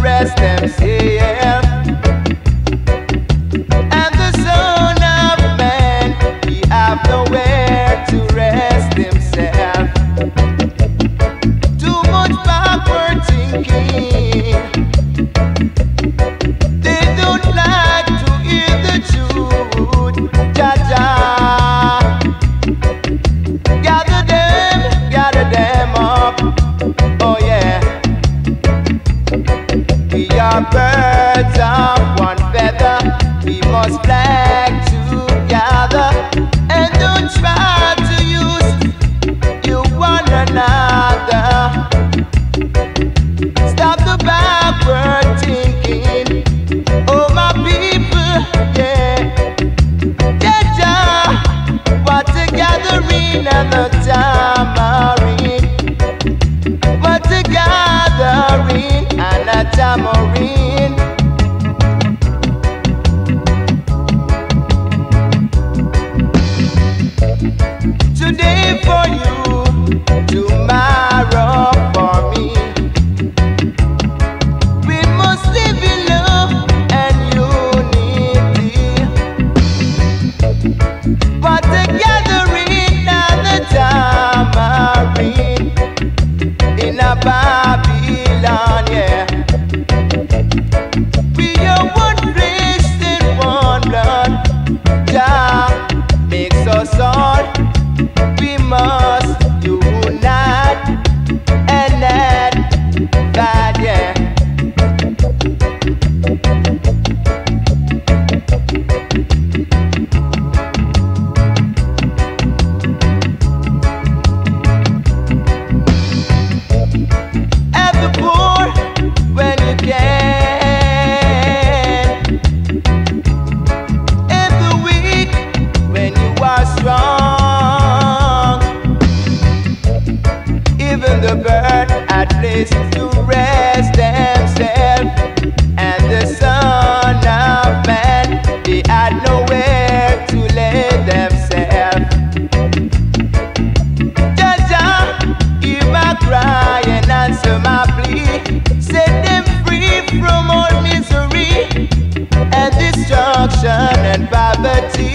rest themselves. And the Son of Man, he have nowhere to rest himself. Too much backward thinking. They don't birds of one feather. We must fly together and don't try to use you another. Stop the backward thinking. Oh my people, yeah. Gathering Today for you, tomorrow place to rest. And the Son of Man, they had nowhere to lay cry and answer my plea. Set them free from all misery and destruction and poverty.